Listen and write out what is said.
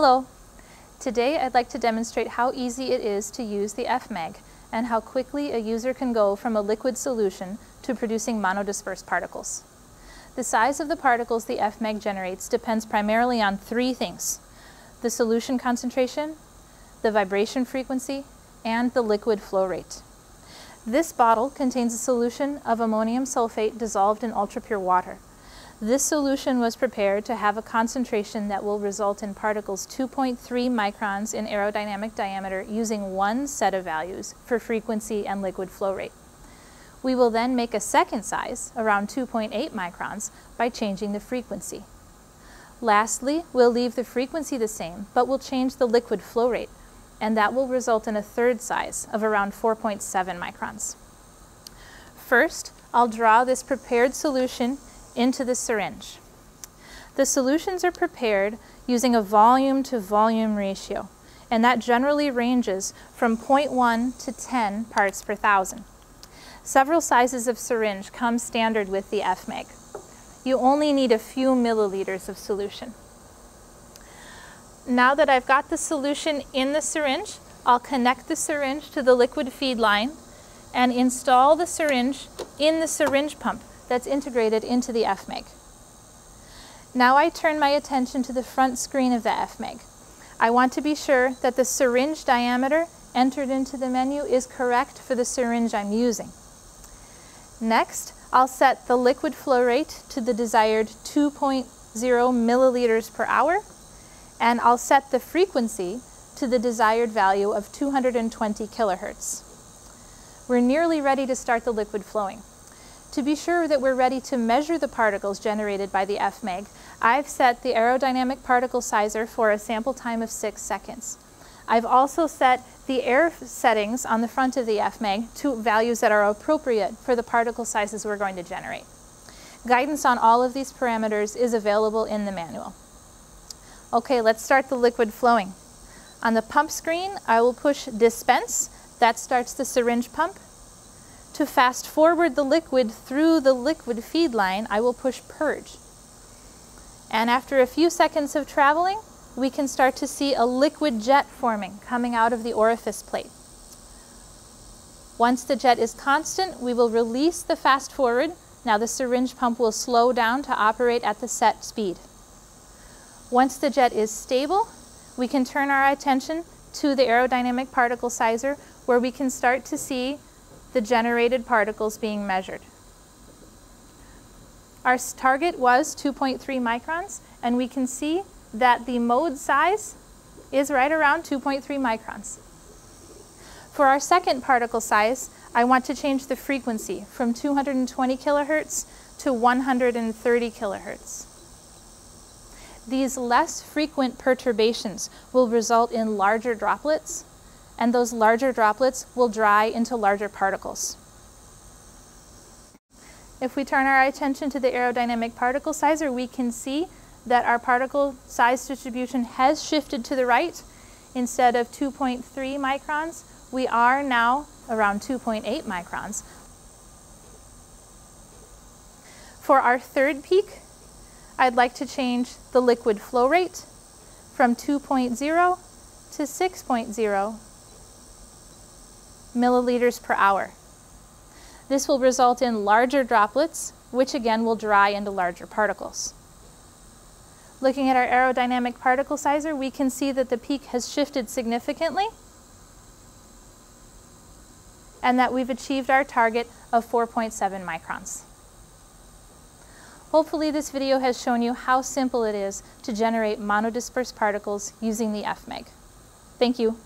Hello. Today I'd like to demonstrate how easy it is to use the FMAG and how quickly a user can go from a liquid solution to producing monodispersed particles. The size of the particles the FMAG generates depends primarily on three things. The solution concentration, the vibration frequency, and the liquid flow rate. This bottle contains a solution of ammonium sulfate dissolved in ultrapure water. This solution was prepared to have a concentration that will result in particles 2.3 microns in aerodynamic diameter using one set of values for frequency and liquid flow rate. We will then make a second size, around 2.8 microns, by changing the frequency. Lastly, we'll leave the frequency the same, but we'll change the liquid flow rate, and that will result in a third size of around 4.7 microns. First, I'll draw this prepared solution into the syringe. The solutions are prepared using a volume to volume ratio, and that generally ranges from 0.1 to 10 parts per thousand. Several sizes of syringe come standard with the FMAG. You only need a few milliliters of solution. Now that I've got the solution in the syringe, I'll connect the syringe to the liquid feed line and install the syringe in the syringe pump that's integrated into the FMAG. Now I turn my attention to the front screen of the FMAG. I want to be sure that the syringe diameter entered into the menu is correct for the syringe I'm using. Next, I'll set the liquid flow rate to the desired 2.0 milliliters per hour, and I'll set the frequency to the desired value of 220 kilohertz. We're nearly ready to start the liquid flowing. To be sure that we're ready to measure the particles generated by the FMAG, I've set the aerodynamic particle sizer for a sample time of six seconds. I've also set the air settings on the front of the FMAG to values that are appropriate for the particle sizes we're going to generate. Guidance on all of these parameters is available in the manual. Okay, let's start the liquid flowing. On the pump screen, I will push dispense. That starts the syringe pump. To fast forward the liquid through the liquid feed line, I will push purge. And after a few seconds of traveling, we can start to see a liquid jet forming coming out of the orifice plate. Once the jet is constant, we will release the fast forward. Now the syringe pump will slow down to operate at the set speed. Once the jet is stable, we can turn our attention to the aerodynamic particle sizer where we can start to see the generated particles being measured. Our target was 2.3 microns, and we can see that the mode size is right around 2.3 microns. For our second particle size, I want to change the frequency from 220 kilohertz to 130 kilohertz. These less frequent perturbations will result in larger droplets and those larger droplets will dry into larger particles. If we turn our attention to the aerodynamic particle sizer, we can see that our particle size distribution has shifted to the right. Instead of 2.3 microns, we are now around 2.8 microns. For our third peak, I'd like to change the liquid flow rate from 2.0 to 6.0 milliliters per hour. This will result in larger droplets, which again will dry into larger particles. Looking at our aerodynamic particle sizer, we can see that the peak has shifted significantly and that we've achieved our target of 4.7 microns. Hopefully this video has shown you how simple it is to generate monodispersed particles using the FMAG. Thank you.